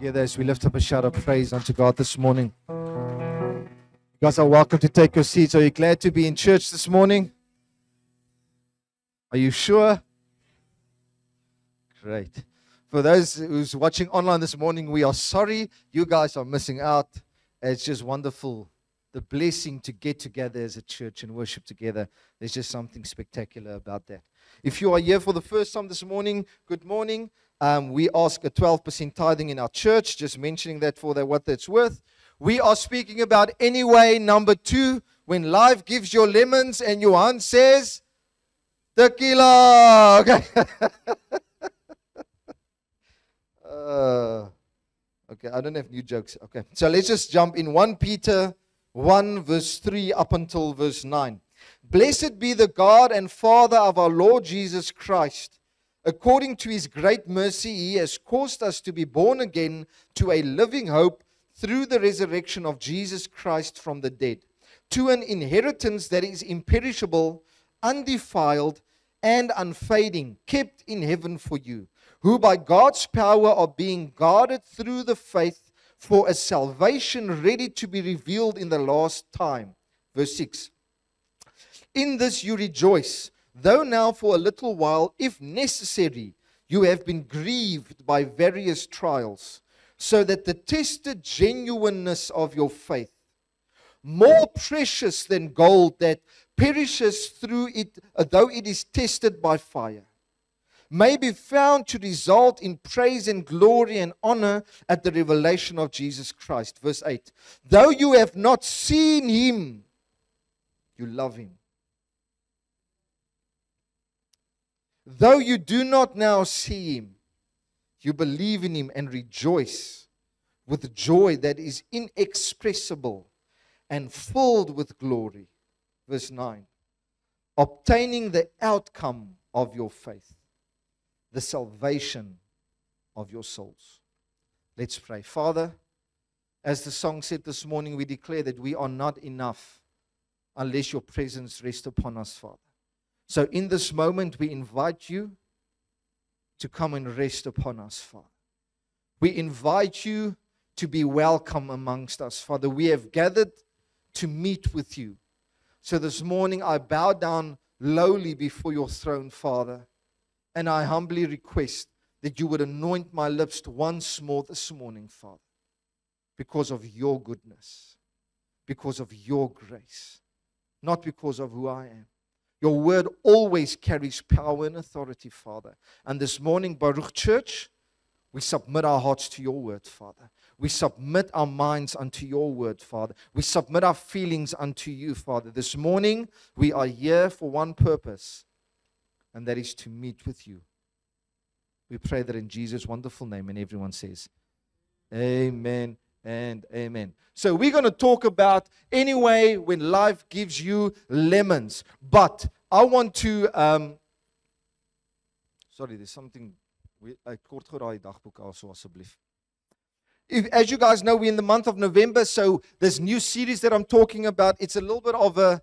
together as we lift up a shout of praise unto God this morning. You guys are welcome to take your seats. Are you glad to be in church this morning? Are you sure? Great. For those who's watching online this morning, we are sorry you guys are missing out. It's just wonderful. The blessing to get together as a church and worship together. There's just something spectacular about that. If you are here for the first time this morning, good morning. Um, we ask a 12% tithing in our church, just mentioning that for the, what that's worth. We are speaking about anyway, number two, when life gives you lemons and your aunt says, tequila. Okay. uh, okay, I don't have new jokes. Okay, so let's just jump in 1 Peter 1, verse 3 up until verse 9. Blessed be the God and Father of our Lord Jesus Christ. According to his great mercy, he has caused us to be born again to a living hope through the resurrection of Jesus Christ from the dead, to an inheritance that is imperishable, undefiled, and unfading, kept in heaven for you, who by God's power are being guarded through the faith for a salvation ready to be revealed in the last time. Verse 6. In this you rejoice, though now for a little while, if necessary, you have been grieved by various trials, so that the tested genuineness of your faith, more precious than gold that perishes through it, uh, though it is tested by fire, may be found to result in praise and glory and honor at the revelation of Jesus Christ. Verse 8 Though you have not seen him, you love him. Though you do not now see him, you believe in him and rejoice with joy that is inexpressible and filled with glory. Verse 9 obtaining the outcome of your faith, the salvation of your souls. Let's pray. Father, as the song said this morning, we declare that we are not enough unless your presence rests upon us, Father. So, in this moment, we invite you to come and rest upon us, Father. We invite you to be welcome amongst us, Father. We have gathered to meet with you. So, this morning, I bow down lowly before your throne, Father, and I humbly request that you would anoint my lips once more this morning, Father, because of your goodness, because of your grace, not because of who I am. Your word always carries power and authority, Father. And this morning, Baruch Church, we submit our hearts to your word, Father. We submit our minds unto your word, Father. We submit our feelings unto you, Father. This morning, we are here for one purpose, and that is to meet with you. We pray that in Jesus' wonderful name, and everyone says, Amen and amen. So, we're going to talk about anyway when life gives you lemons. But I want to. Um, sorry, there's something. If, as you guys know, we're in the month of November, so this new series that I'm talking about, it's a little bit of a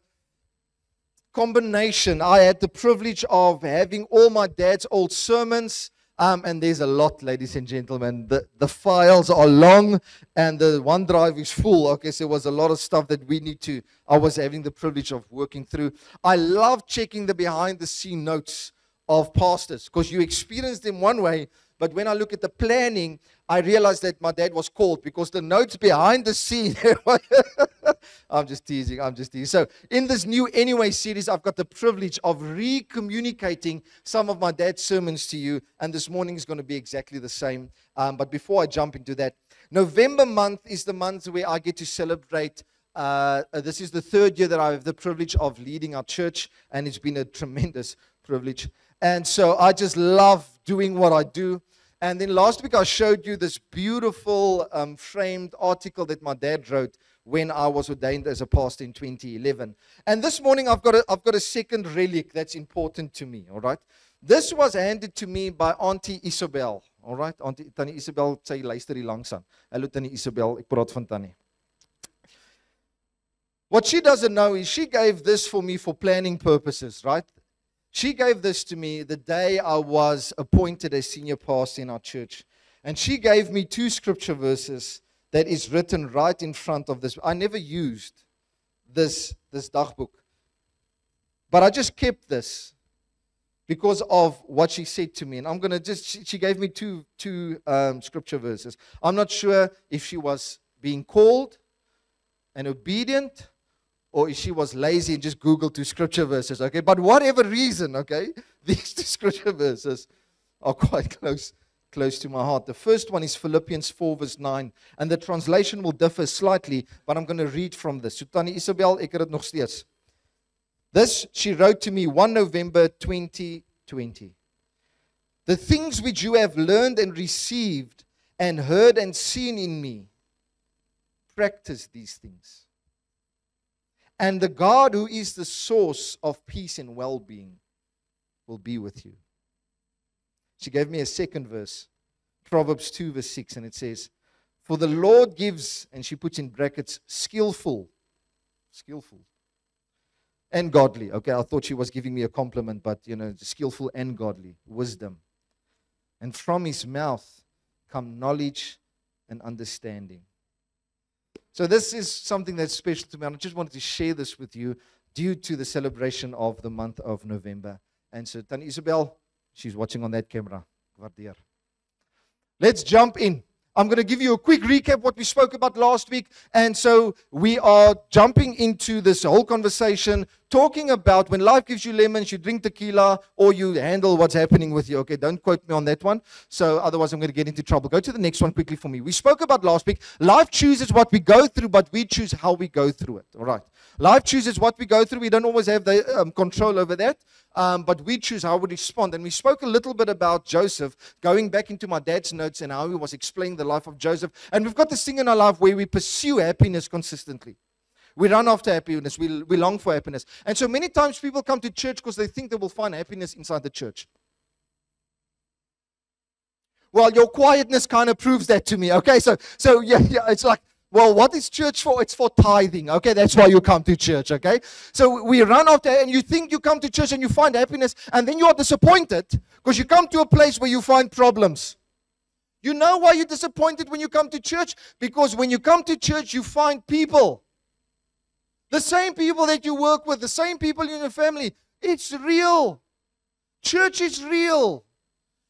combination. I had the privilege of having all my dad's old sermons um, and there's a lot, ladies and gentlemen. The, the files are long and the OneDrive is full. Okay, so there was a lot of stuff that we need to, I was having the privilege of working through. I love checking the behind the scene notes of pastors because you experience them one way, but when I look at the planning, I realized that my dad was called because the notes behind the scene. I'm just teasing. I'm just teasing. So, in this new Anyway series, I've got the privilege of re-communicating some of my dad's sermons to you, and this morning is going to be exactly the same. Um, but before I jump into that, November month is the month where I get to celebrate. Uh, this is the third year that I have the privilege of leading our church, and it's been a tremendous privilege. And so I just love doing what I do. And then last week I showed you this beautiful um, framed article that my dad wrote when I was ordained as a pastor in 2011. And this morning I've got a, I've got a second relic that's important to me, all right? This was handed to me by Auntie Isabel, all right? Auntie Tannie Isabel sê luister hier langs aan. Hallo Tannie Isabel, ek praat van Tannie. What she doesn't know is she gave this for me for planning purposes, right? She gave this to me the day I was appointed as senior pastor in our church. And she gave me two scripture verses that is written right in front of this. I never used this, this dagboek. But I just kept this because of what she said to me. And I'm going to just, she, she, gave me two, two um, scripture verses. I'm not sure if she was being called and obedient or she was lazy and just Googled two scripture verses, okay? But whatever reason, okay, these two scripture verses are quite close, close to my heart. The first one is Philippians 4, verse 9, and the translation will differ slightly, but I'm going to read from this. So, Tannie Isabel, ek het dit nog steeds. This she wrote to me 1 November 2020. The things which you have learned and received and heard and seen in me, practice these things. And the God who is the source of peace and well being will be with you. She gave me a second verse, Proverbs 2, verse 6, and it says, For the Lord gives, and she puts in brackets, skillful, skillful, and godly. Okay, I thought she was giving me a compliment, but you know, skillful and godly, wisdom. And from his mouth come knowledge and understanding. So, this is something that's special to me. And I just wanted to share this with you due to the celebration of the month of November. And so, Tan Isabel, she's watching on that camera. Let's jump in. I'm going to give you a quick recap what we spoke about last week. And so we are jumping into this whole conversation, talking about when life gives you lemons, you drink tequila or you handle what's happening with you. Okay, don't quote me on that one. So otherwise, I'm going to get into trouble. Go to the next one quickly for me. We spoke about last week. Life chooses what we go through, but we choose how we go through it. All right. Life chooses what we go through. We don't always have the um, control over that, um, but we choose how we respond. And we spoke a little bit about Joseph, going back into my dad's notes and how he was explaining the life of Joseph. And we've got this thing in our life where we pursue happiness consistently. We run after happiness. We, we long for happiness. And so many times people come to church because they think they will find happiness inside the church. Well, your quietness kind of proves that to me. Okay, so so yeah, yeah, it's like well, what is church for? It's for tithing. Okay, that's why you come to church. Okay, so we run there, and you think you come to church and you find happiness, and then you are disappointed because you come to a place where you find problems. You know why you're disappointed when you come to church? Because when you come to church, you find people. The same people that you work with, the same people in your family. It's real. Church is real.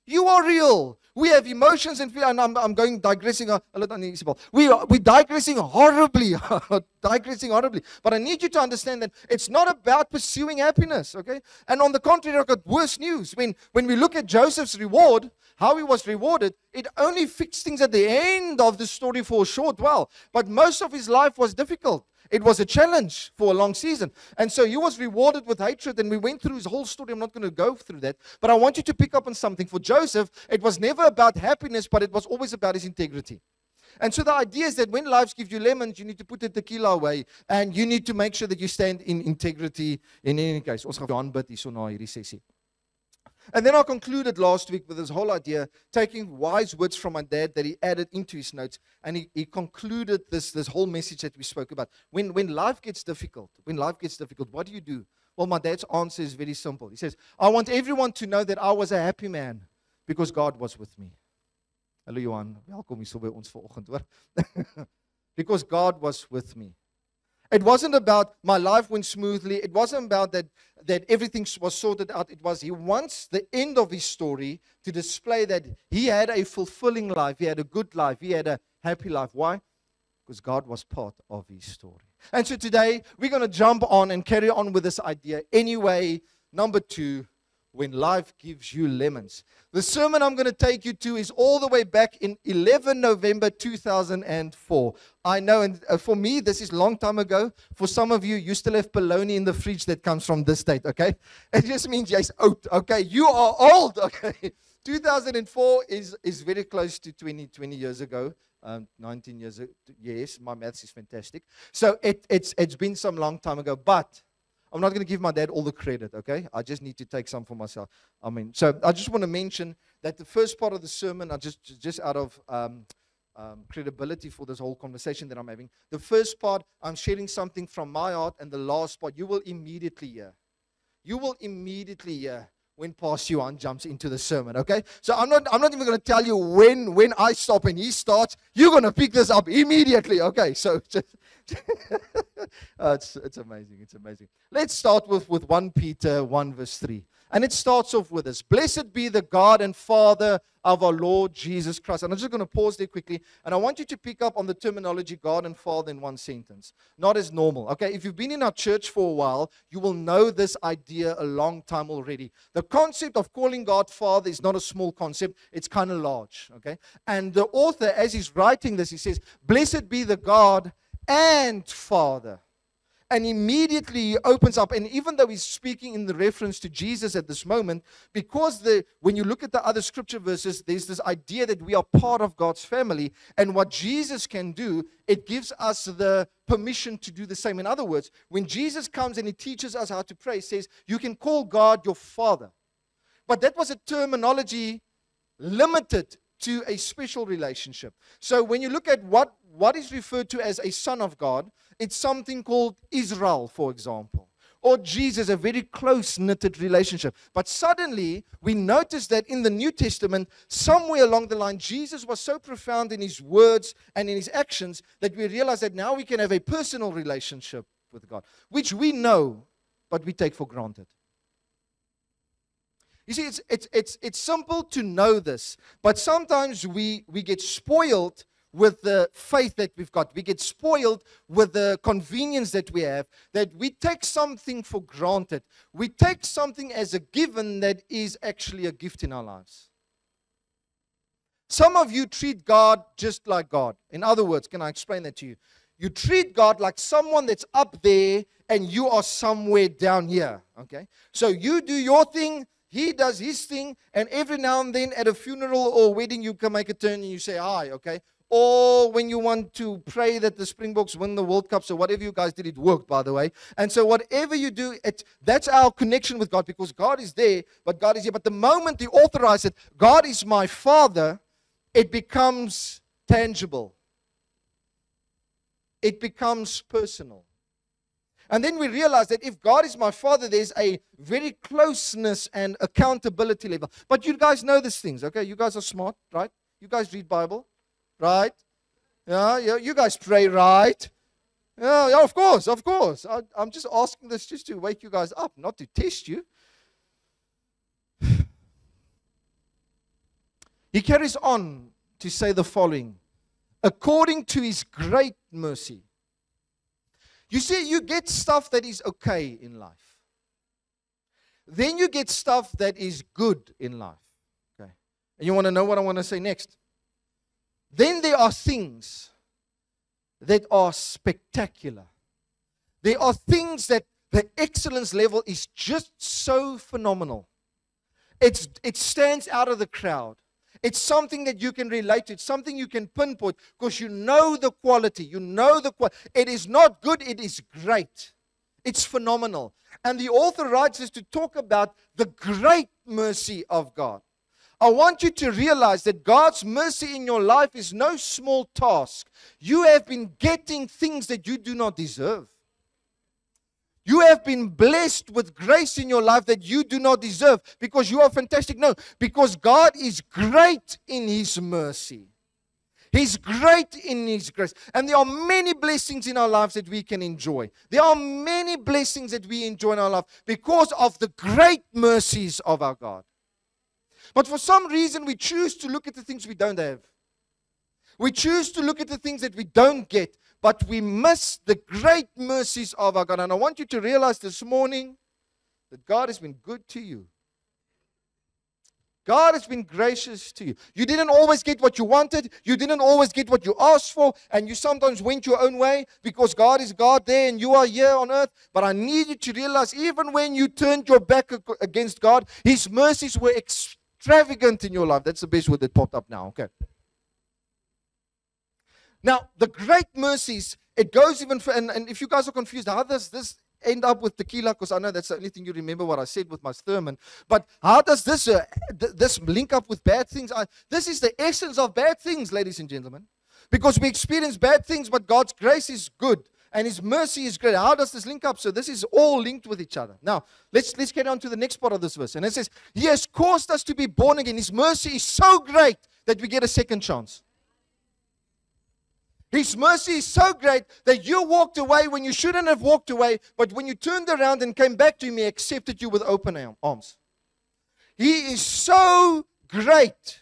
You are real. We have emotions and and I'm, I'm going digressing a, a little. We are we digressing horribly, digressing horribly. But I need you to understand that it's not about pursuing happiness, okay? And on the contrary, I've got worse news. When when we look at Joseph's reward, how he was rewarded, it only fixed things at the end of the story for a short while. But most of his life was difficult. It was a challenge for a long season. And so he was rewarded with hatred, and we went through his whole story. I'm not going to go through that. But I want you to pick up on something. For Joseph, it was never about happiness, but it was always about his integrity. And so the idea is that when life gives you lemons, you need to put the tequila away. And you need to make sure that you stand in integrity in any case. Ons gaan aan bid hierso na hierdie sessie. And then I concluded last week with this whole idea, taking wise words from my dad that he added into his notes. And he, he concluded this, this whole message that we spoke about. When, when life gets difficult, when life gets difficult, what do you do? Well, my dad's answer is very simple. He says, I want everyone to know that I was a happy man because God was with me. Hallo Johan, welkom because God was with me. It wasn't about my life went smoothly. It wasn't about that, that everything was sorted out. It was he wants the end of his story to display that he had a fulfilling life. He had a good life. He had a happy life. Why? Because God was part of his story. And so today we're going to jump on and carry on with this idea. Anyway, number two, when life gives you lemons. The sermon I'm going to take you to is all the way back in 11 November 2004. I know, and uh, for me, this is long time ago. For some of you, you still have polony in the fridge that comes from this state, okay? It just means yes, out, okay? You are old, okay? 2004 is, is very close to 20, 20 years ago. Um, 19 years. Yes, my maths is fantastic. So it, it's, it's been some long time ago, but I'm not going to give my dad all the credit, okay? I just need to take some for myself. I mean, so I just want to mention that the first part of the sermon, I just just out of um, um, credibility for this whole conversation that I'm having. The first part, I'm sharing something from my heart, and the last part, you will immediately hear. You will immediately hear when Pastor Yuan jumps into the sermon. Okay, so I'm not I'm not even going to tell you when when I stop and he starts. You're going to pick this up immediately. Okay, so just, oh, it's it's amazing. It's amazing. Let's start with with one Peter one verse three. And it starts off with this Blessed be the God and Father of our Lord Jesus Christ. And I'm just going to pause there quickly. And I want you to pick up on the terminology God and Father in one sentence, not as normal. Okay, if you've been in our church for a while, you will know this idea a long time already. The concept of calling God Father is not a small concept, it's kind of large. Okay, and the author, as he's writing this, he says, Blessed be the God and Father and immediately he opens up. And even though he's speaking in the reference to Jesus at this moment, because the when you look at the other scripture verses, there's this idea that we are part of God's family, and what Jesus can do, it gives us the permission to do the same. In other words, when Jesus comes and he teaches us how to pray, he says, You can call God your father. But that was a terminology limited to a special relationship. So when you look at what, what is referred to as a son of God, it's something called Israel, for example. Or Jesus, a very close knitted relationship. But suddenly, we notice that in the New Testament, somewhere along the line, Jesus was so profound in his words and in his actions that we realize that now we can have a personal relationship with God, which we know, but we take for granted. You see, it's, it's, it's, it's simple to know this, but sometimes we, we get spoiled with the faith that we've got. We get spoiled with the convenience that we have, that we take something for granted. We take something as a given that is actually a gift in our lives. Some of you treat God just like God. In other words, can I explain that to you? You treat God like someone that's up there and you are somewhere down here. Okay? So you do your thing, he does his thing, and every now and then at a funeral or a wedding, you can make a turn and you say hi, okay? Or when you want to pray that the Springboks win the World Cup, so whatever you guys did, it worked, by the way. And so whatever you do, it, that's our connection with God because God is there, but God is here. But the moment you authorize it, God is my Father, it becomes tangible. It becomes personal. And then we realize that if God is my father, there's a very closeness and accountability level. But you guys know these things, okay? You guys are smart, right? You guys read Bible, right? Yeah, yeah you guys pray, right? Yeah, yeah of course, of course. I, I'm just asking this just to wake you guys up, not to test you. He carries on to say the following according to his great mercy you see, you get stuff that is okay in life. Then you get stuff that is good in life. Okay. And you want to know what I want to say next? Then there are things that are spectacular. There are things that the excellence level is just so phenomenal. It's, it stands out of the crowd. It's something that you can relate to. It's something you can pinpoint because you know the quality. You know the quality. It is not good, it is great. It's phenomenal. And the author writes us to talk about the great mercy of God. I want you to realize that God's mercy in your life is no small task. You have been getting things that you do not deserve. You have been blessed with grace in your life that you do not deserve because you are fantastic. No, because God is great in His mercy. He's great in His grace. And there are many blessings in our lives that we can enjoy. There are many blessings that we enjoy in our life because of the great mercies of our God. But for some reason, we choose to look at the things we don't have. We choose to look at the things that we don't get but we miss the great mercies of our God. And I want you to realize this morning that God has been good to you. God has been gracious to you. You didn't always get what you wanted. You didn't always get what you asked for. And you sometimes went your own way because God is God there and you are here on earth. But I need you to realize even when you turned your back against God, His mercies were extravagant in your life. That's the best word that popped up now. Okay. Now, the great mercies, it goes even for, and, and if you guys are confused, how does this end up with tequila? Because I know that's the only thing you remember what I said with my sermon. But how does this uh, th- this link up with bad things? I, this is the essence of bad things, ladies and gentlemen. Because we experience bad things, but God's grace is good. And his mercy is great. How does this link up? So this is all linked with each other. Now, let's let's get on to the next part of this verse. And it says, He has caused us to be born again. His mercy is so great that we get a second chance. His mercy is so great that you walked away when you shouldn't have walked away, but when you turned around and came back to him, he accepted you with open arms. He is so great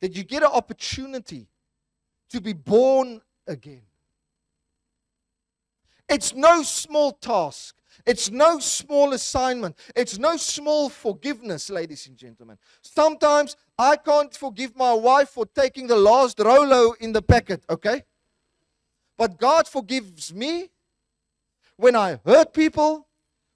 that you get an opportunity to be born again. It's no small task. It's no small assignment. It's no small forgiveness, ladies and gentlemen. Sometimes I can't forgive my wife for taking the last Rolo in the packet, okay? But God forgives me when I hurt people,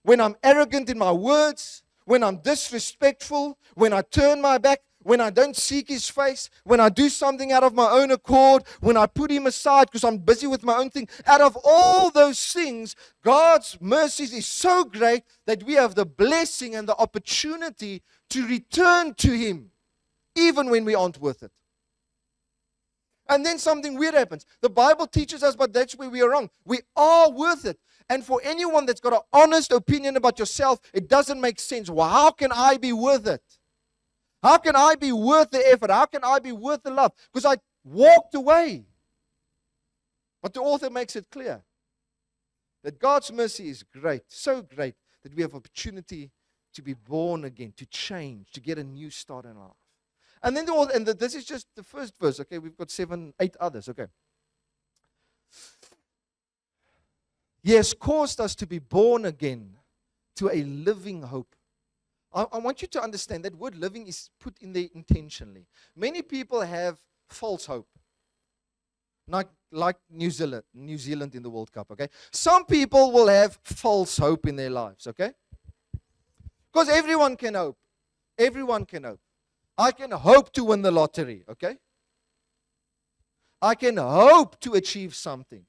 when I'm arrogant in my words, when I'm disrespectful, when I turn my back when I don't seek his face, when I do something out of my own accord, when I put him aside because I'm busy with my own thing, out of all those things, God's mercies is so great that we have the blessing and the opportunity to return to him, even when we aren't worth it. And then something weird happens. The Bible teaches us, but that's where we are wrong. We are worth it. And for anyone that's got an honest opinion about yourself, it doesn't make sense. Well, how can I be worth it? How can I be worth the effort? How can I be worth the love? Because I walked away. But the author makes it clear that God's mercy is great, so great that we have opportunity to be born again, to change, to get a new start in life. And then the author, and the, this is just the first verse. Okay, we've got seven, eight others. Okay. He has caused us to be born again to a living hope I, I want you to understand that word living is put in there intentionally. Many people have false hope. Like, like New Zealand, New Zealand in the World Cup, okay? Some people will have false hope in their lives, okay? Because everyone can hope. Everyone can hope. I can hope to win the lottery, okay? I can hope to achieve something.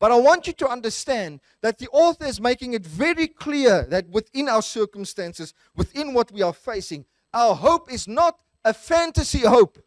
But I want you to understand that the author is making it very clear that within our circumstances, within what we are facing, our hope is not a fantasy hope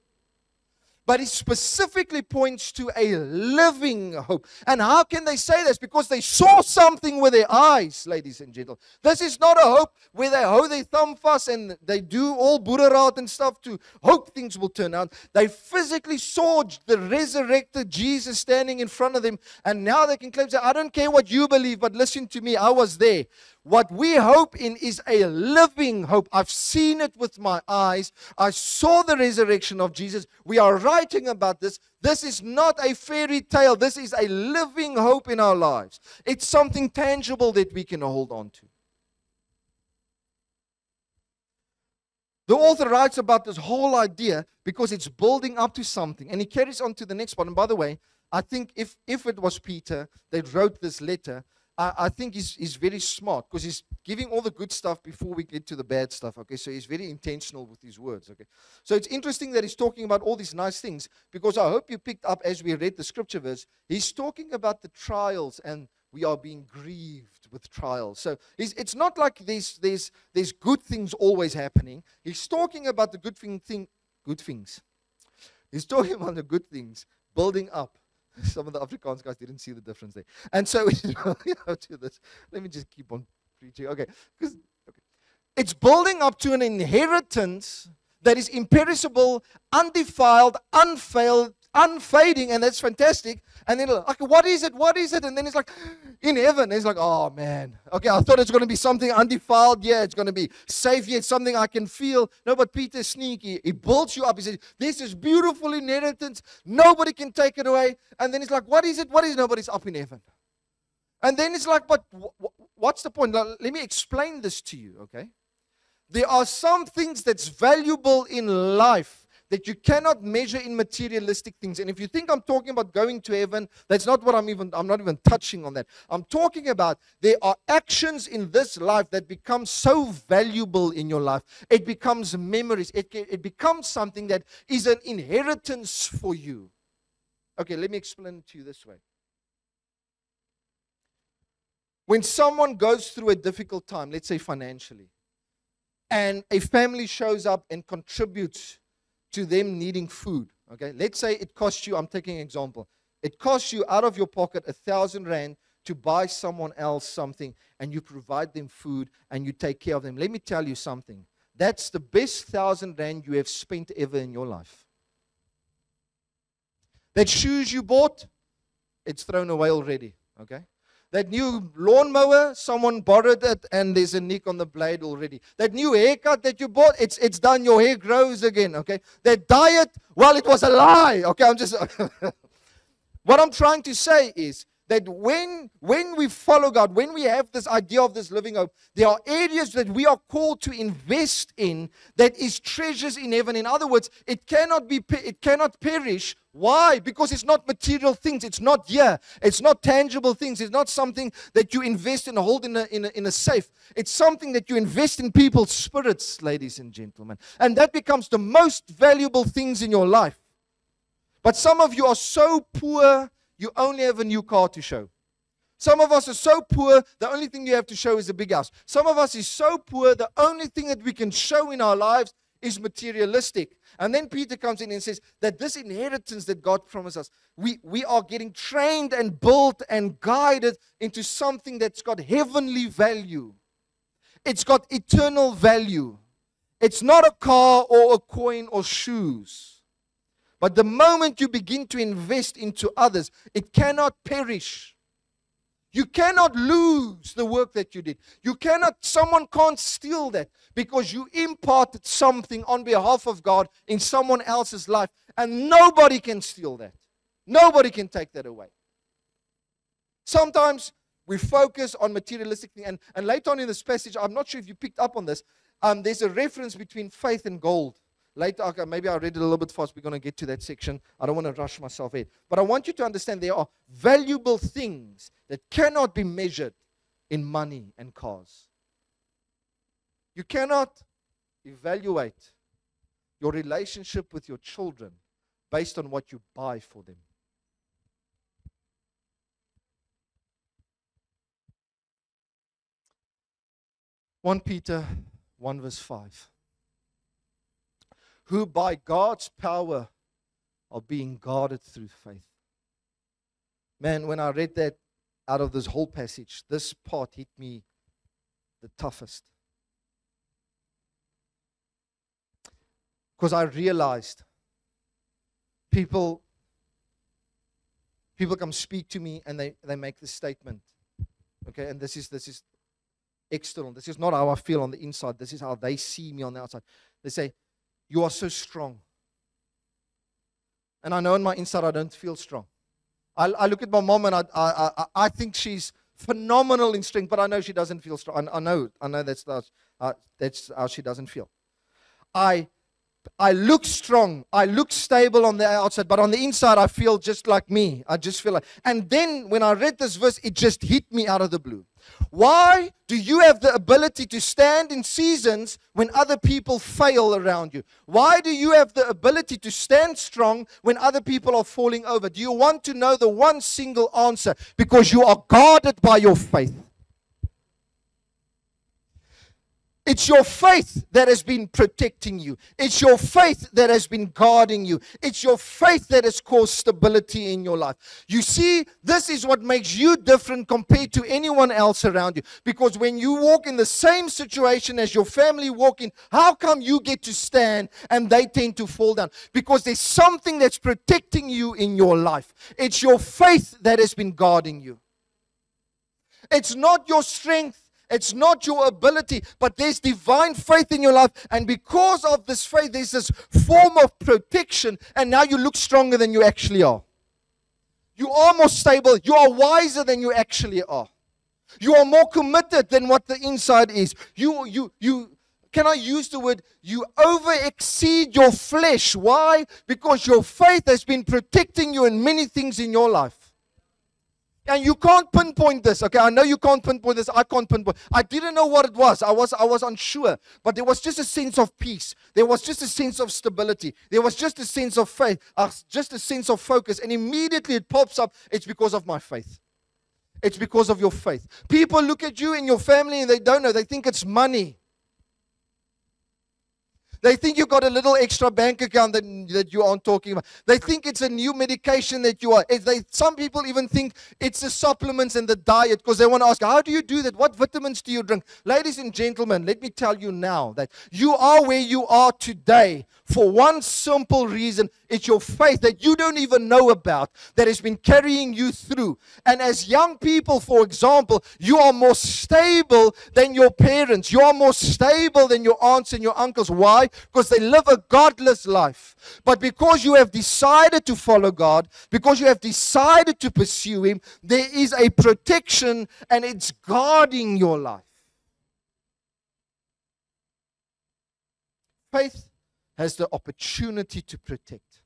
but it specifically points to a living hope. And how can they say this? Because they saw something with their eyes, ladies and gentlemen. This is not a hope where they hold their thumb fast and they do all Buddha and stuff to hope things will turn out. They physically saw the resurrected Jesus standing in front of them, and now they can claim, say, I don't care what you believe, but listen to me, I was there. What we hope in is a living hope. I've seen it with my eyes. I saw the resurrection of Jesus. We are writing about this. This is not a fairy tale. This is a living hope in our lives. It's something tangible that we can hold on to. The author writes about this whole idea because it's building up to something. And he carries on to the next part. And by the way, I think if, if it was Peter that wrote this letter, I, I think he's, he's very smart because he's giving all the good stuff before we get to the bad stuff. Okay, so he's very intentional with his words. Okay, so it's interesting that he's talking about all these nice things because I hope you picked up as we read the scripture verse. He's talking about the trials and we are being grieved with trials. So it's not like there's, there's, there's good things always happening. He's talking about the good thing, thing good things. He's talking about the good things building up Some of the Afrikaans guys didn't see the difference there. And so to this. Let me just keep on preaching. Okay. Because okay. it's building up to an inheritance that is imperishable, undefiled, unfailed, unfading, and that's fantastic. And then like, what is it? What is it? And then it's like, in heaven, it's like, oh man. Okay, I thought it's going to be something undefiled. Yeah, it's going to be safe. Yeah, it's something I can feel. No, but Peter's sneaky. He builds you up. He says, this is beautiful inheritance. Nobody can take it away. And then it's like, what is it? What is nobody's up in heaven? And then it's like, but what's the point? Now, let me explain this to you, okay? There are some things that's valuable in life that you cannot measure in materialistic things. And if you think I'm talking about going to heaven, that's not what I'm even I'm not even touching on that. I'm talking about there are actions in this life that become so valuable in your life. It becomes memories. It it becomes something that is an inheritance for you. Okay, let me explain to you this way. When someone goes through a difficult time, let's say financially, and a family shows up and contributes to them needing food. Okay, let's say it costs you, I'm taking an example, It costs you out of your pocket a thousand rand to buy someone else something and you provide them food and you take care of them. Let me tell you something. That's the best thousand rand you have spent ever in your life. That shoes you bought, it's thrown away already. Okay? That new lawnmower, someone borrowed it and there's a nick on the blade already. That new haircut that you bought, it's it's done, your hair grows again. Okay? That diet, well, it was a lie. Okay, I'm just what I'm trying to say is that when when we follow God, when we have this idea of this living hope, there are areas that we are called to invest in that is treasures in heaven. In other words, it cannot be it cannot perish. Why? Because it's not material things. It's not here. It's not tangible things. It's not something that you invest in, hold in a, in a, in a safe. It's something that you invest in people's spirits, ladies and gentlemen. And that becomes the most valuable things in your life. But some of you are so poor you only have a new car to show. Some of us are so poor, the only thing you have to show is a big house. Some of us is so poor, the only thing that we can show in our lives is materialistic. And then Peter comes in and says that this inheritance that God promised us, we, we are getting trained and built and guided into something that's got heavenly value. It's got eternal value. It's not a car or a coin or shoes. But the moment you begin to invest into others, it cannot perish. You cannot lose the work that you did. You cannot, someone can't steal that because you imparted something on behalf of God in someone else's life, and nobody can steal that. Nobody can take that away. Sometimes we focus on materialistic things, and, and later on in this passage, I'm not sure if you picked up on this, um, there's a reference between faith and gold. Later, okay, maybe I read it a little bit fast. We're going to get to that section. I don't want to rush myself in. But I want you to understand there are valuable things that cannot be measured in money and cars. You cannot evaluate your relationship with your children based on what you buy for them. One Peter one verse five who by God's power are being guarded through faith. Man, when I read that out of this whole passage, this part hit me the toughest. Because I realized people people come speak to me and they, they make this statement. Okay, and this is this is external. This is not how I feel on the inside. This is how they see me on the outside. They say, you are so strong. And I know in my inside I don't feel strong. I, I look at my mom and I, I, I, I, think she's phenomenal in strength, but I know she doesn't feel strong. I, I know, I know that's, uh, that's how she doesn't feel. I I look strong. I look stable on the outside, but on the inside, I feel just like me. I just feel like. And then when I read this verse, it just hit me out of the blue. Why do you have the ability to stand in seasons when other people fail around you? Why do you have the ability to stand strong when other people are falling over? Do you want to know the one single answer? Because you are guarded by your faith. It's your faith that has been protecting you. It's your faith that has been guarding you. It's your faith that has caused stability in your life. You see, this is what makes you different compared to anyone else around you. Because when you walk in the same situation as your family walk in, how come you get to stand and they tend to fall down? Because there's something that's protecting you in your life. It's your faith that has been guarding you. It's not your strength. It's not your ability, but there's divine faith in your life. And because of this faith, there's this form of protection. And now you look stronger than you actually are. You are more stable. You are wiser than you actually are. You are more committed than what the inside is. You, you, you, can I use the word? You over exceed your flesh. Why? Because your faith has been protecting you in many things in your life. And you can't pinpoint this. Okay, I know you can't pinpoint this. I can't pinpoint. I didn't know what it was. I was I was unsure. But there was just a sense of peace. There was just a sense of stability. There was just a sense of faith. Uh, just a sense of focus. And immediately it pops up. It's because of my faith. It's because of your faith. People look at you and your family and they don't know. They think it's money. They think you got a little extra bank account that, that you aren't talking about. They think it's a new medication that you are. They, some people even think it's the supplements and the diet because they want to ask, How do you do that? What vitamins do you drink? Ladies and gentlemen, let me tell you now that you are where you are today for one simple reason it's your faith that you don't even know about that has been carrying you through. And as young people, for example, you are more stable than your parents. You are more stable than your aunts and your uncles. Why? Because they live a godless life. But because you have decided to follow God, because you have decided to pursue Him, there is a protection and it's guarding your life. Faith has the opportunity to protect.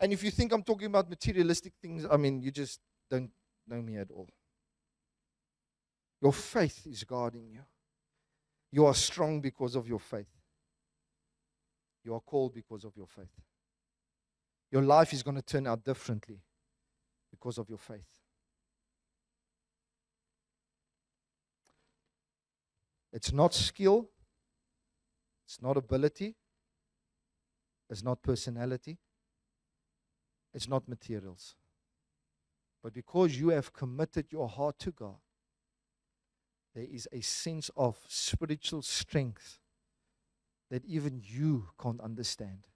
And if you think I'm talking about materialistic things, I mean, you just don't know me at all. Your faith is guarding you. You are strong because of your faith. You are called because of your faith. Your life is going to turn out differently because of your faith. It's not skill, it's not ability, it's not personality, it's not materials. But because you have committed your heart to God, there is a sense of spiritual strength that even you can't understand.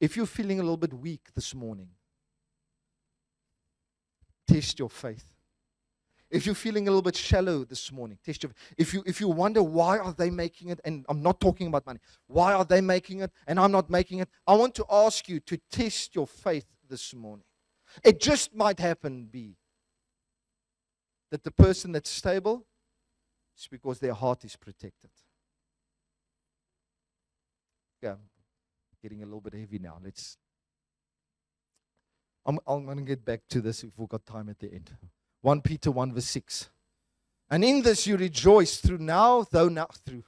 If you're feeling a little bit weak this morning, test your faith. If you're feeling a little bit shallow this morning, test your if you if you wonder why are they making it, and I'm not talking about money, why are they making it and I'm not making it? I want to ask you to test your faith this morning. It just might happen be that the person that's stable is because their heart is protected. Yeah, getting a little bit heavy now. Let's I'm, I'm going to get back to this if we've got time at the end. 1 Peter 1 verse 6. And in this you rejoice through now, though now through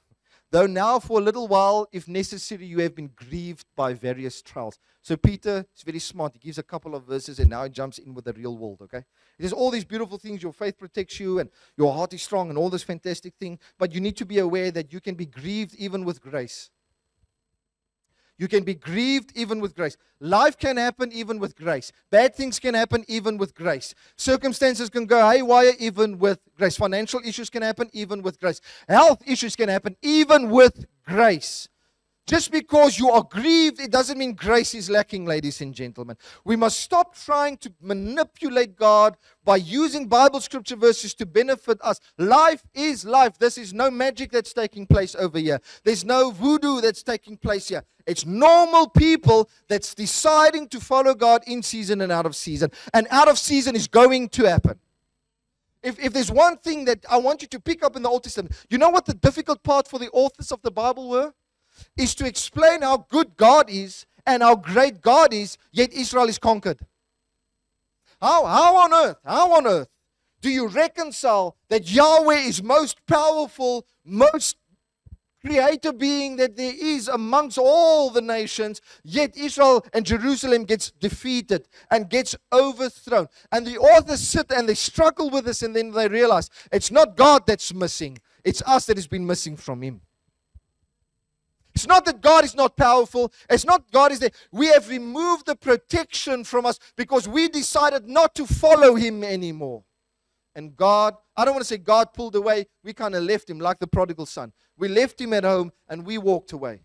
though now for a little while, if necessary, you have been grieved by various trials. So Peter is very smart. He gives a couple of verses and now he jumps in with the real world, okay? He says all these beautiful things, your faith protects you and your heart is strong and all this fantastic thing, but you need to be aware that you can be grieved even with grace. You can be grieved even with grace. Life can happen even with grace. Bad things can happen even with grace. Circumstances can go haywire even with grace. Financial issues can happen even with grace. Health issues can happen even with grace. Just because you are grieved, it doesn't mean grace is lacking, ladies and gentlemen. We must stop trying to manipulate God by using Bible scripture verses to benefit us. Life is life. This is no magic that's taking place over here. There's no voodoo that's taking place here. It's normal people that's deciding to follow God in season and out of season. And out of season is going to happen. If, if there's one thing that I want you to pick up in the Old Testament, you know what the difficult part for the authors of the Bible were? Is to explain how good God is and how great God is, yet Israel is conquered. How, how on earth, how on earth do you reconcile that Yahweh is most powerful, most creator being that there is amongst all the nations, yet Israel and Jerusalem gets defeated and gets overthrown. And the authors sit and they struggle with this, and then they realize it's not God that's missing, it's us that has been missing from Him. It's not that God is not powerful. It's not God is there. We have removed the protection from us because we decided not to follow Him anymore. And God, I don't want to say God pulled away. We kind of left Him like the prodigal son. We left Him at home and we walked away.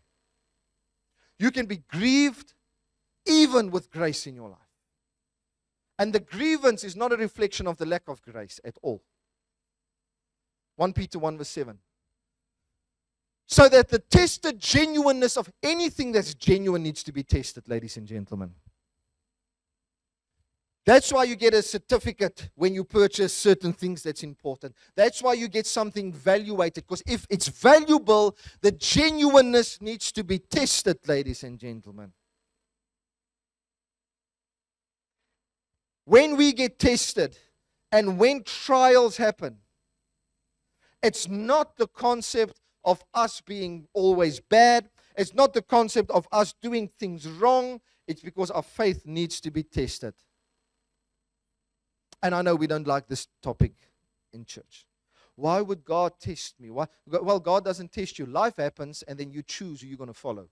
You can be grieved even with grace in your life. And the grievance is not a reflection of the lack of grace at all. 1 Peter 1 verse 7 so that the tested genuineness of anything that's genuine needs to be tested, ladies and gentlemen. That's why you get a certificate when you purchase certain things that's important. That's why you get something valuated. Because if it's valuable, the genuineness needs to be tested, ladies and gentlemen. When we get tested and when trials happen, it's not the concept of us being always bad. It's not the concept of us doing things wrong. It's because our faith needs to be tested. And I know we don't like this topic in church. why would God test me? Why? Well, God doesn't test you. Life happens, and then you choose who you're going to follow.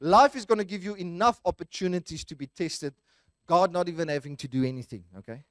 Life is going to give you enough opportunities to be tested, God not even having to do anything, okay?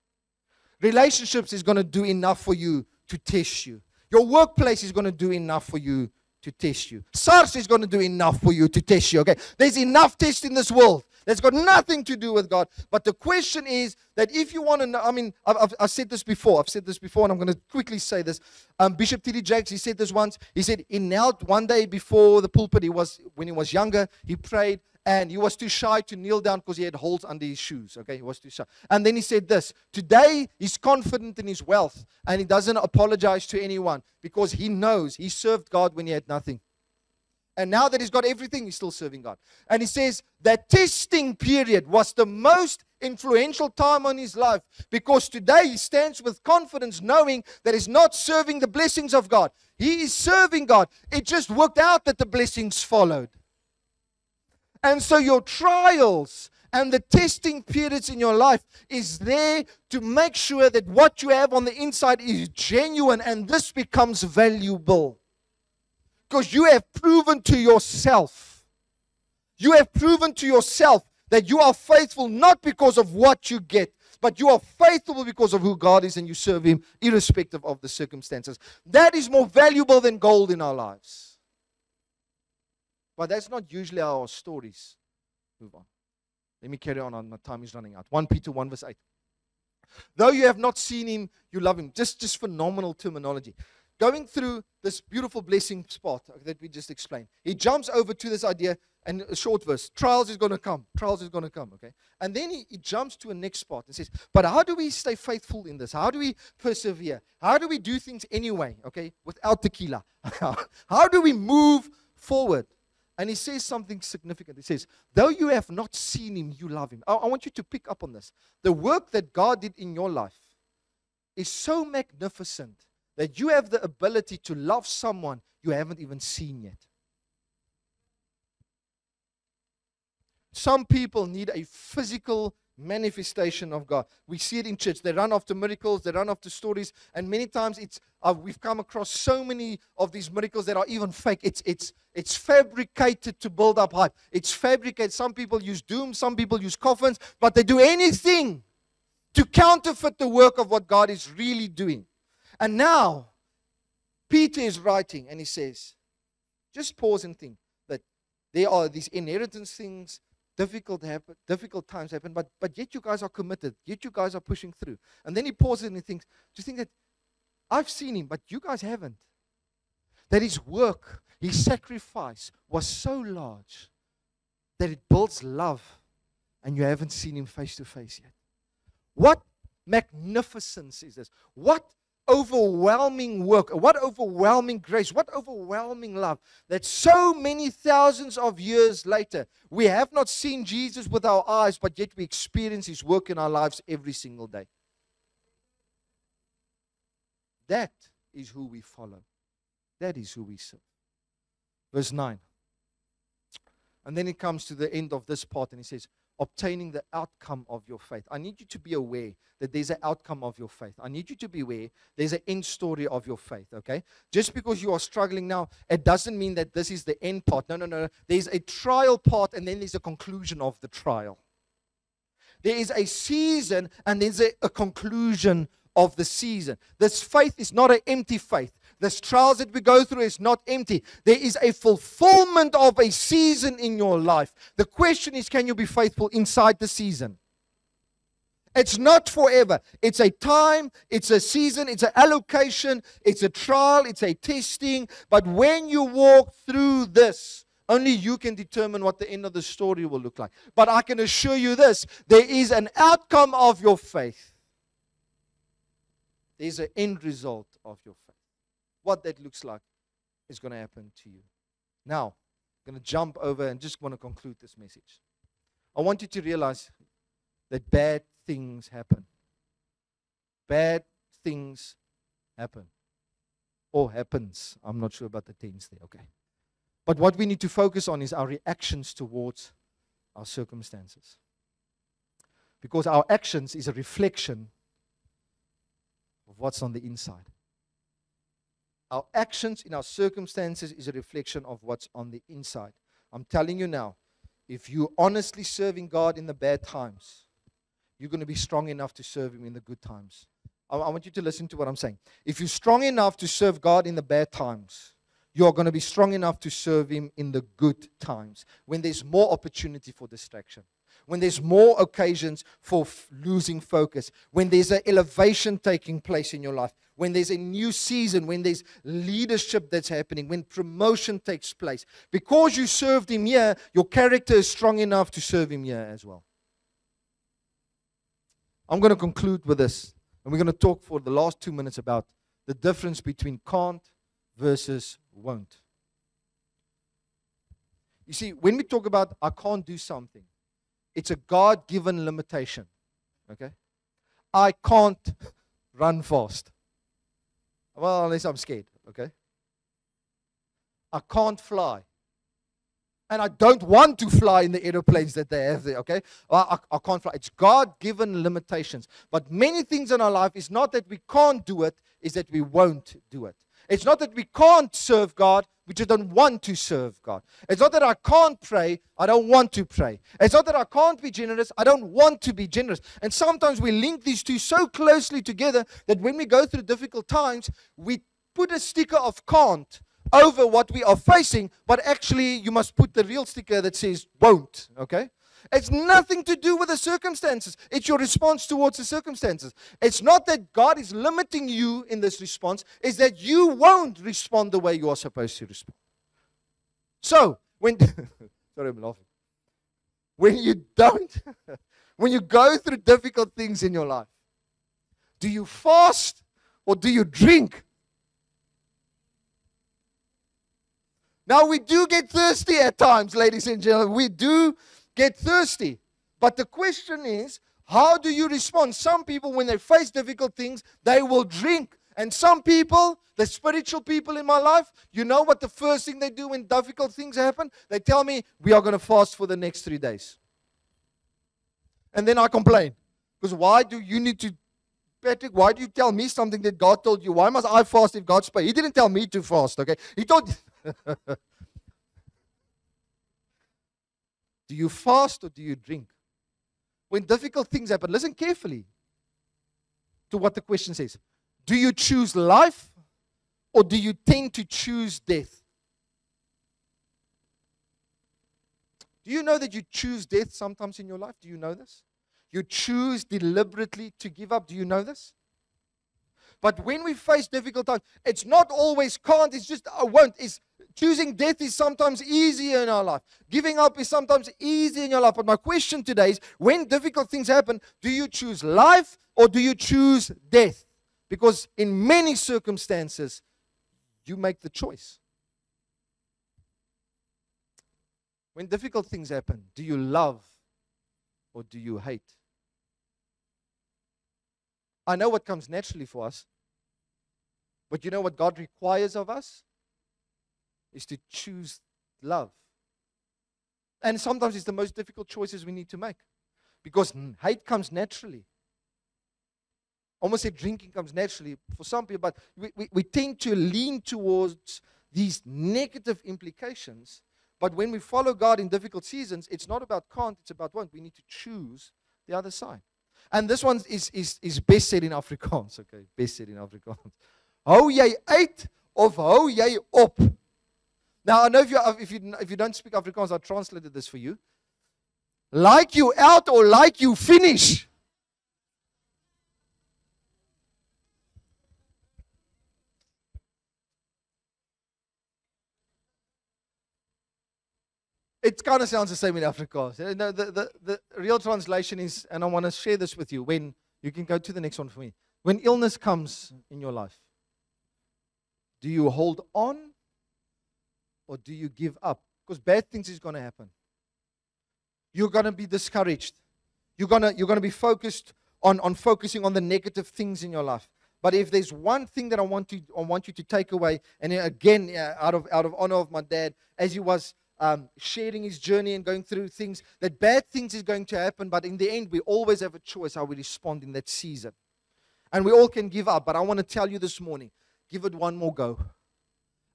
Relationships is going to do enough for you to test you. Your workplace is going to do enough for you to test you. SARS is going to do enough for you to test you. Okay, there's enough test in this world that's got nothing to do with God. But the question is that if you want to know, I mean, I've, I've, I've said this before. I've said this before, and I'm going to quickly say this. Um, Bishop T.D. Jakes, he said this once. He said he knelt one day before the pulpit. He was when he was younger. He prayed, and he was too shy to kneel down because he had holes under his shoes. Okay, he was too shy. And then he said this Today he's confident in his wealth and he doesn't apologize to anyone because he knows he served God when he had nothing. And now that he's got everything, he's still serving God. And he says that testing period was the most influential time on his life because today he stands with confidence knowing that he's not serving the blessings of God. He is serving God. It just worked out that the blessings followed. And so your trials and the testing periods in your life is there to make sure that what you have on the inside is genuine and this becomes valuable. Because you have proven to yourself, you have proven to yourself that you are faithful not because of what you get, but you are faithful because of who God is and you serve Him irrespective of the circumstances. That is more valuable than gold in our lives. But that's not usually how our stories move on. Let me carry on, my time is running out. 1 Peter 1 verse 8. Though you have not seen him, you love him. Just, just phenomenal terminology. Going through this beautiful blessing spot that we just explained, he jumps over to this idea and a short verse trials is going to come. Trials is going to come, okay? And then he, he jumps to a next spot and says, But how do we stay faithful in this? How do we persevere? How do we do things anyway, okay, without tequila? how do we move forward? And he says something significant. He says, Though you have not seen him, you love him. I, I want you to pick up on this. The work that God did in your life is so magnificent that you have the ability to love someone you haven't even seen yet. Some people need a physical manifestation of God. We see it in church. They run after miracles, they run after stories, and many times it's uh, we've come across so many of these miracles that are even fake. It's it's it's fabricated to build up hype. It's fabricated. Some people use doom, some people use coffins, but they do anything to counterfeit the work of what God is really doing. And now Peter is writing and he says, just pause and think that there are these inheritance things difficult happen, difficult times happen, but but yet you guys are committed, yet you guys are pushing through. And then he pauses and he thinks, do you think that I've seen him, but you guys haven't? That his work, his sacrifice was so large that it builds love, and you haven't seen him face to face yet. What magnificence is this? What overwhelming work, what overwhelming grace, what overwhelming love that so many thousands of years later, we have not seen Jesus with our eyes, but yet we experience his work in our lives every single day. That is who we follow. That is who we serve. Verse 9. And then it comes to the end of this part and he says, obtaining the outcome of your faith. I need you to be aware that there's an outcome of your faith. I need you to be aware there's an end story of your faith, okay? Just because you are struggling now, it doesn't mean that this is the end part. No, no, no. There's a trial part and then there's a conclusion of the trial. There is a season and there's a, a conclusion of the season. This faith is not an empty faith. This trials that we go through is not empty. There is a fulfillment of a season in your life. The question is can you be faithful inside the season? It's not forever. It's a time, it's a season, it's an allocation, it's a trial, it's a testing. But when you walk through this, only you can determine what the end of the story will look like. But I can assure you this there is an outcome of your faith, there's an end result of your faith what that looks like is going to happen to you. Now, I'm going to jump over and just want to conclude this message. I want you to realize that bad things happen. Bad things happen. Or happens. I'm not sure about the tense there, okay? But what we need to focus on is our reactions towards our circumstances. Because our actions is a reflection of what's on the inside. Our actions in our circumstances is a reflection of what's on the inside. I'm telling you now, if you're honestly serving God in the bad times, you're going to be strong enough to serve Him in the good times. I, I want you to listen to what I'm saying. If you're strong enough to serve God in the bad times, you're going to be strong enough to serve Him in the good times when there's more opportunity for distraction, when there's more occasions for f- losing focus, when there's an elevation taking place in your life, when there's a new season, when there's leadership that's happening, when promotion takes place. Because you served Him here, your character is strong enough to serve Him here as well. I'm going to conclude with this, and we're going to talk for the last two minutes about the difference between can't versus won't. You see, when we talk about I can't do something, it's a God given limitation. Okay? I can't run fast. Well, unless I'm scared. Okay? I can't fly. And I don't want to fly in the aeroplanes that they have there, okay? I, I, I can't fly. It's God given limitations. But many things in our life is not that we can't do it, is that we won't do it. It's not that we can't serve God, we just don't want to serve God. It's not that I can't pray, I don't want to pray. It's not that I can't be generous, I don't want to be generous. And sometimes we link these two so closely together that when we go through difficult times, we put a sticker of can't over what we are facing, but actually you must put the real sticker that says won't, okay? It's nothing to do with the circumstances. It's your response towards the circumstances. It's not that God is limiting you in this response, it's that you won't respond the way you are supposed to respond. So, when sorry, I'm laughing. When you don't, when you go through difficult things in your life, do you fast or do you drink? Now, we do get thirsty at times, ladies and gentlemen. We do get thirsty. But the question is, how do you respond? Some people, when they face difficult things, they will drink. And some people, the spiritual people in my life, you know what the first thing they do when difficult things happen? They tell me, We are going to fast for the next three days. And then I complain. Because why do you need to, Patrick, why do you tell me something that God told you? Why must I fast if God's spoke? He didn't tell me to fast, okay? He told. Do you fast or do you drink? When difficult things happen, listen carefully to what the question says. Do you choose life or do you tend to choose death? Do you know that you choose death sometimes in your life? Do you know this? You choose deliberately to give up. Do you know this? But when we face difficult times, it's not always can't, it's just I won't. It's choosing death is sometimes easier in our life. Giving up is sometimes easy in your life. But my question today is when difficult things happen, do you choose life or do you choose death? Because in many circumstances, you make the choice. When difficult things happen, do you love or do you hate? I know what comes naturally for us, but you know what God requires of us? Is to choose love. And sometimes it's the most difficult choices we need to make because hate comes naturally. Almost said drinking comes naturally for some people, but we, we, we tend to lean towards these negative implications. But when we follow God in difficult seasons, it's not about can't, it's about want. We need to choose the other side. And this one is, is, is best said in Afrikaans, okay? Best said in Afrikaans. Hou jy uit of hou jy op? Now I know if you if you if you don't speak Afrikaans, I translated this for you. Like you out or like you finish. It kind of sounds the same in Afrikaans. No, the, the, the real translation is, and I want to share this with you. When you can go to the next one for me. When illness comes in your life, do you hold on or do you give up? Because bad things is going to happen. You're going to be discouraged. You're going to, you're going to be focused on, on focusing on the negative things in your life. But if there's one thing that I want to I want you to take away, and again, out of out of honor of my dad, as he was um, sharing his journey and going through things, that bad things is going to happen. But in the end, we always have a choice how we respond in that season. And we all can give up. But I want to tell you this morning give it one more go.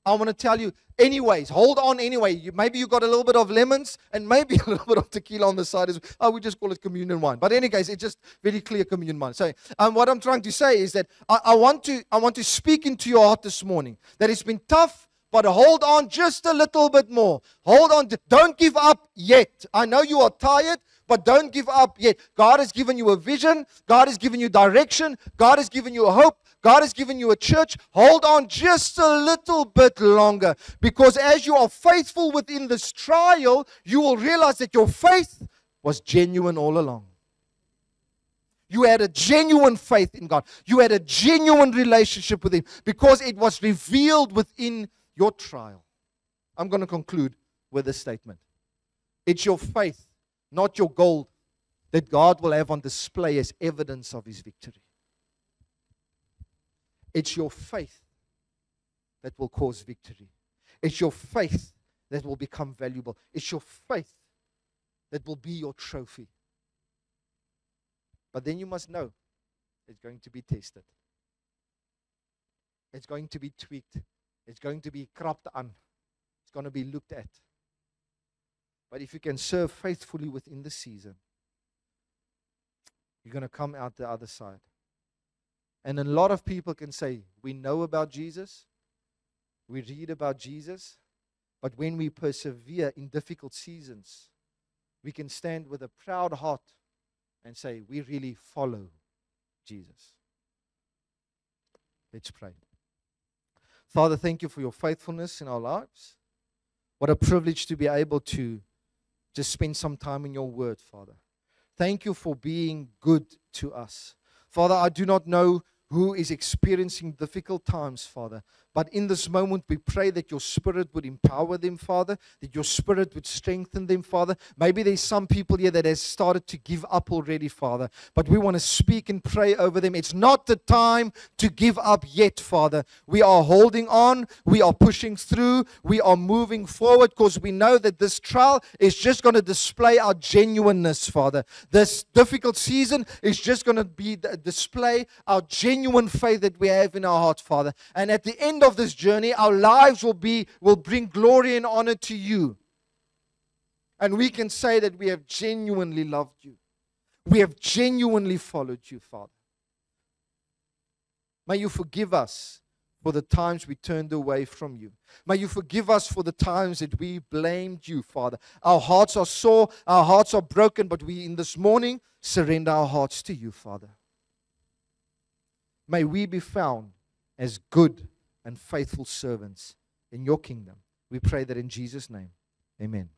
I want to tell you, anyways, hold on anyway. You, maybe you got a little bit of lemons and maybe a little bit of tequila on the side. As, oh, we just call it communion wine. But in case, it's just very clear communion wine. So um, what I'm trying to say is that I, I, want to, I want to speak into your heart this morning that it's been tough, but hold on just a little bit more. Hold on. Don't give up yet. I know you are tired, but don't give up yet. God has given you a vision. God has given you direction. God has given you a hope. God has given you a church. Hold on just a little bit longer because as you are faithful within this trial, you will realize that your faith was genuine all along. You had a genuine faith in God. You had a genuine relationship with Him because it was revealed within your trial. I'm going to conclude with a statement. It's your faith, not your gold, that God will have on display as evidence of His victory. It's your faith that will cause victory. It's your faith that will become valuable. It's your faith that will be your trophy. But then you must know it's going to be tested. It's going to be tweaked. It's going to be cropped on. It's going to be looked at. But if you can serve faithfully within the season, you're going to come out the other side. And a lot of people can say, We know about Jesus, we read about Jesus, but when we persevere in difficult seasons, we can stand with a proud heart and say, We really follow Jesus. Let's pray. Father, thank you for your faithfulness in our lives. What a privilege to be able to just spend some time in your word, Father. Thank you for being good to us. Father, I do not know who is experiencing difficult times, Father. But in this moment, we pray that your spirit would empower them, Father, that your spirit would strengthen them, Father. Maybe there's some people here that has started to give up already, Father. But we want to speak and pray over them. It's not the time to give up yet, Father. We are holding on, we are pushing through, we are moving forward because we know that this trial is just going to display our genuineness, Father. This difficult season is just going to be uh, display our genuine faith that we have in our hearts, Father. And at the end of this journey, our lives will be will bring glory and honor to you. And we can say that we have genuinely loved you. We have genuinely followed you, Father. May you forgive us for the times we turned away from you. May you forgive us for the times that we blamed you, Father. Our hearts are sore, our hearts are broken, but we in this morning surrender our hearts to you, Father. May we be found as good and faithful servants in your kingdom. We pray that in Jesus' name. Amen.